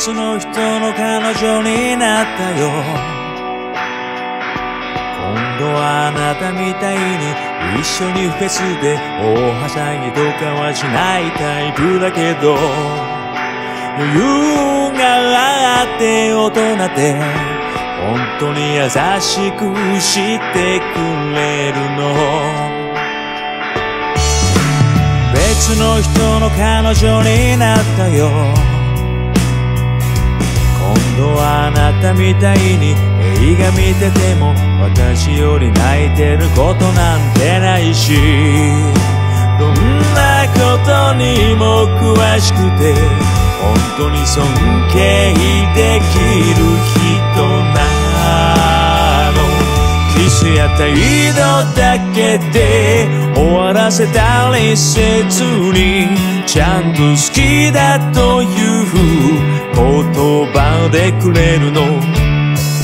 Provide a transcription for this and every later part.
別の人の彼女になったよ。今度はあなたみたいに一緒にフェスで大はしゃぎとかはしないタイプだけど余裕があって大人で本当に優しくしてくれるの。別の人の彼女になったよ。今度はあなたみたいに映画見てても私より泣いてることなんてないしどんなことにも詳しくて本当に尊敬できる人なの。キスや態度だけで終わらせたりせずにちゃんと好きだという言葉でくれるの。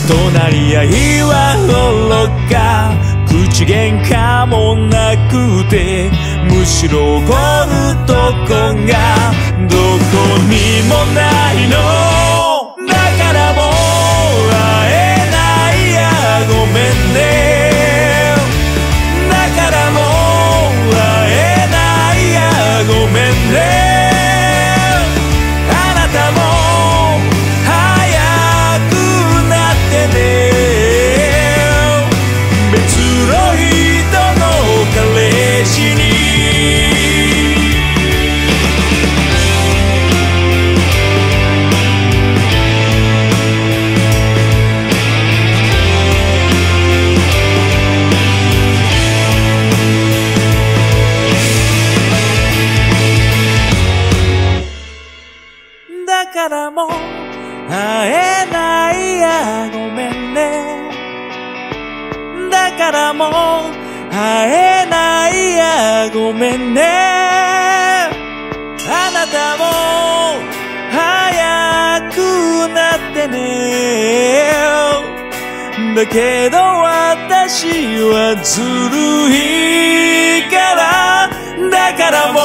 隣り合いはおろか口喧嘩もなくてむしろ怒るとこがからも会えないやごめんね。だからもう会えないやごめんね。あなたも早くなってね。だけど私はずるいからだからも